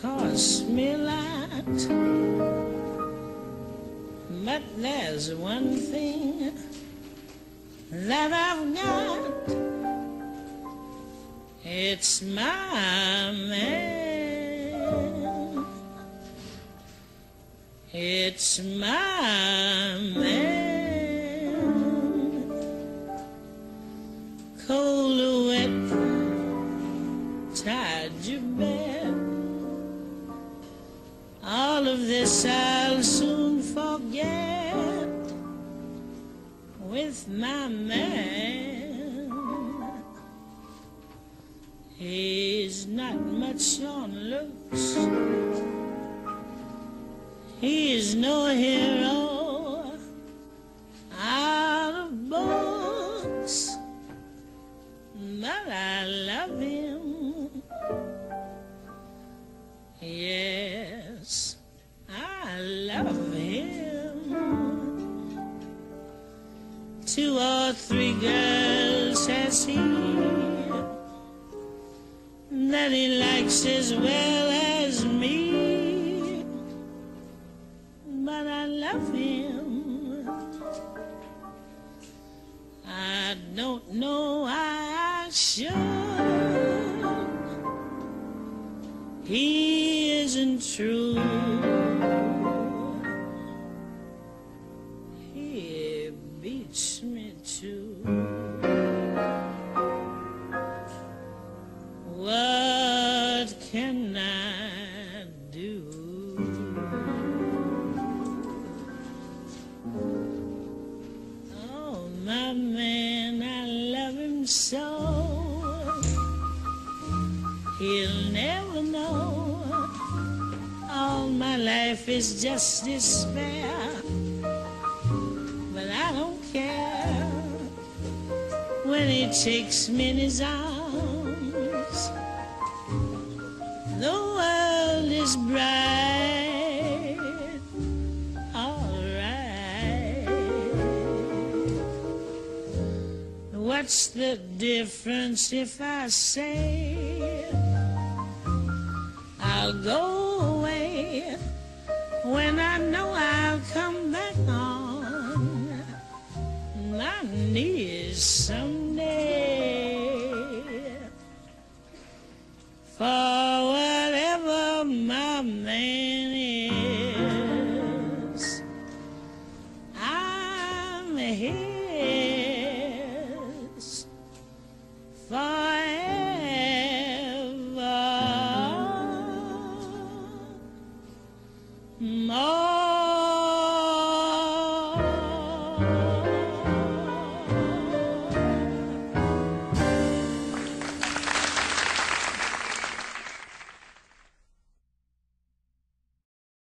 cost me a lot. But there's one thing that I've got. It's my man. It's my man. Cold wet, tied your bed. All of this I'll soon forget with my man. He's not much on looks. He's no hero out of books, but I love him. Yes, Love him. Two or three girls has he that he likes as well as me. But I love him. I don't know why I should. He isn't true. Can I do? Oh, my man, I love him so. He'll never know. All my life is just despair. But I don't care when he takes me in his arms. Bright, all right. What's the difference if I say I'll go away when I know I'll come back on my knees someday? a man is. I'm here.